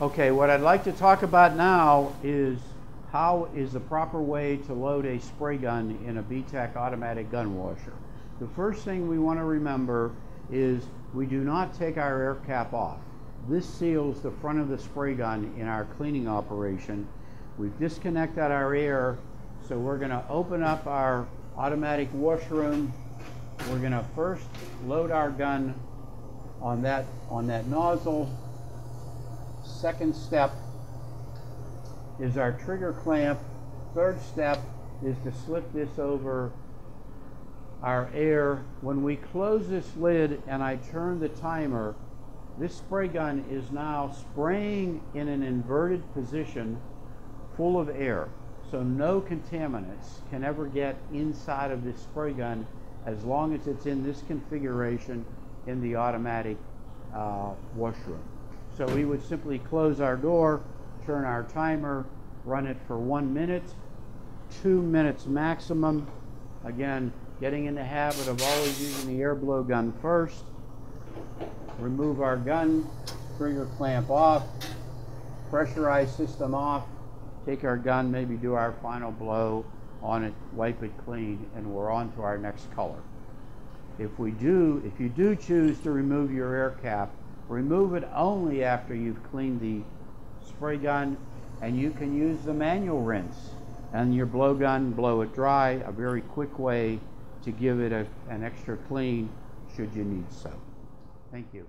Okay, what I'd like to talk about now is how is the proper way to load a spray gun in a B-Tec automatic gun washer. The first thing we want to remember is we do not take our air cap off. This seals the front of the spray gun in our cleaning operation. We've disconnected our air, so we're going to open up our automatic washroom. We're going to first load our gun on that, on that nozzle. Second step is our trigger clamp. Third step is to slip this over our air. When we close this lid and I turn the timer, this spray gun is now spraying in an inverted position full of air. So no contaminants can ever get inside of this spray gun as long as it's in this configuration in the automatic uh, washroom. So we would simply close our door, turn our timer, run it for one minute, two minutes maximum. Again, getting in the habit of always using the air blow gun first. Remove our gun, trigger clamp off, pressurized system off, take our gun, maybe do our final blow on it, wipe it clean, and we're on to our next color. If we do, if you do choose to remove your air cap, remove it only after you've cleaned the spray gun and you can use the manual rinse. And your blowgun blow it dry a very quick way to give it a, an extra clean should you need so. Thank you